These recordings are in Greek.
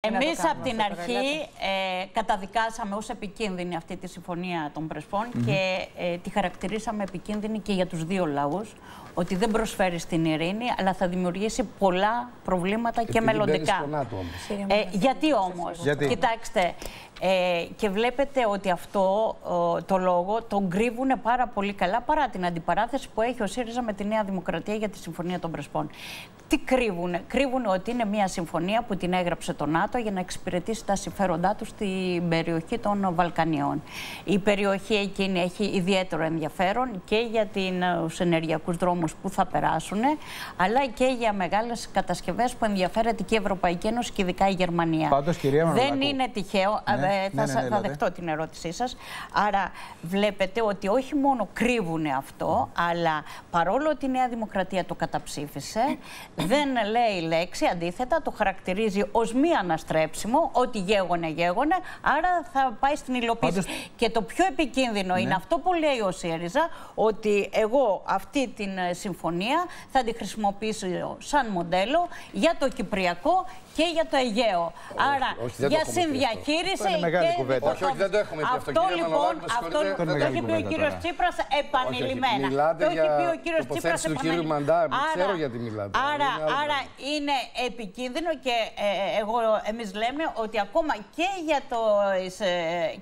Εμείς από την αρχή ε, καταδικάσαμε ως επικίνδυνη αυτή τη συμφωνία των Πρεσπών και ε, τη χαρακτηρίσαμε επικίνδυνη και για τους δύο λαούς ότι δεν προσφέρει στην ειρήνη αλλά θα δημιουργήσει πολλά προβλήματα και μελλοντικά. Ε, γιατί όμως, Γιατί; κοιτάξτε, ε, και βλέπετε ότι αυτό ο, το λόγο τον κρύβουν πάρα πολύ καλά παρά την αντιπαράθεση που έχει ο ΣΥΡΙΖΑ με τη Νέα Δημοκρατία για τη Συμφωνία των Πρεσπών. Τι κρύβουν, κρύβουν ότι είναι μια συμφωνία που την έγραψε το ΝΑΤΟ για να εξυπηρετήσει τα συμφέροντά τους στην περιοχή των Βαλκανιών. Η περιοχή εκείνη έχει ιδιαίτερο ενδιαφέρον και για τους ενεργειακούς δρόμους που θα περάσουν, αλλά και για μεγάλες κατασκευές που ενδιαφέρεται και η Ευρωπαϊκή Ένωση και ειδικά η Γερμανία. Πάντως, κυρία Δεν Μανολάκου. είναι τυχαίο. Ναι, ε, ναι, θα, ναι, σα- ναι, θα ελάτε. δεχτώ την ερώτησή σας. Άρα βλέπετε ότι όχι μόνο κρύβουν αυτό, αλλά παρόλο ότι η Νέα Δημοκρατία το καταψήφισε, δεν λέει λέξη, αντίθετα το χαρακτηρίζει ως μη αναστρέψιμο, ότι γέγονε γέγονε, άρα θα πάει στην υλοποίηση. Πάντως- Και το πιο επικίνδυνο είναι αυτό που λέει ο ΣΥΡΙΖΑ, ότι εγώ αυτή την ε, συμφωνία θα τη χρησιμοποιήσω σαν μοντέλο για το Κυπριακό και για το Αιγαίο. Άρα όχι, δεν το για έχουμε πει αυτό. συνδιαχείριση Αυτό είναι μεγάλη και κουβέντα. δικοτό- Όχι, όχι, δεν το έχουμε πει αυτό, Αυτό κύριε λοιπόν, Μανολάκη, με αυτό συγχωρείτε. το Αυτό είναι έχει μεγάλη πει ο κουβέντα κύριος τώρα. Τσίπρας επανειλημμένα. Μιλάτε το έχει για πει ο κύριος Τσίπρας τοποθέτηση του κύριου επανειλημμένα. Μαντά, ξέρω γιατί μιλάτε. Άρα, Είναι άλλο άρα πράγμα. είναι επικίνδυνο και ε, εγώ, εμείς λέμε ότι ακόμα και για, το, ε,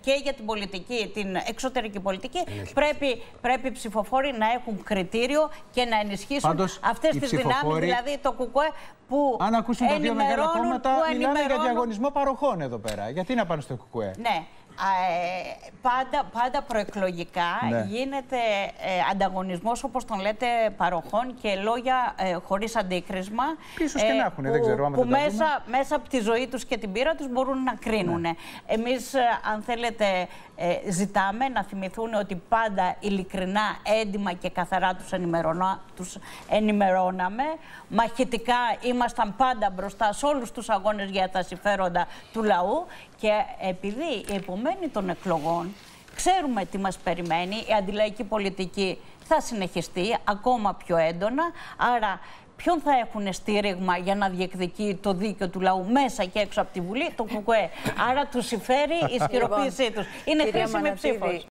και για την πολιτική, την εξωτερική πολιτική, πρέπει, πρέπει οι ψηφοφόροι να έχουν κριτήριο και να ενισχύσουν Πάντως, αυτές οι τις δυνάμεις, ψηφοφόροι- δηλαδή το ΚΚΕ που Αν ακούσουν τα δύο μεγάλα ενημερώνουν, κόμματα, που μιλάνε για ενημερώνουν διαγωνισμό παροχών εδώ πέρα. Γιατί να πάνε στο ΚΚΕ. Ναι. Α, ε, πάντα, πάντα προεκλογικά Ναι. γίνεται ε, ανταγωνισμός, όπως τον λέτε, παροχών και λόγια ε, χωρίς αντίκρισμα. ε, Ίσως και να έχουνε, δεν που- ξέρω, άμα Που δεν τα δούμε. μέσα, μέσα από τη ζωή τους και την πείρα τους μπορούν να κρίνουν. Ναι. Εμείς, ε, αν θέλετε, ε, ζητάμε να θυμηθούν ότι πάντα ειλικρινά, έντιμα και καθαρά τους, ενημερωνα- τους ενημερώναμε. Μαχητικά ήμασταν πάντα μπροστά σε όλους τους αγώνες για τα συμφέροντα του λαού και επειδή η επομένη των εκλογών ξέρουμε τι μας περιμένει, η αντιλαϊκή πολιτική θα συνεχιστεί ακόμα πιο έντονα, άρα ποιον θα έχουν στήριγμα για να διεκδικεί το δίκαιο του λαού μέσα και έξω από τη Βουλή, το ΚΚΕ. Άρα τους συμφέρει η ισχυροποίησή τους. Είναι Κυρία χρήσιμη Μανατίδη, ψήφος.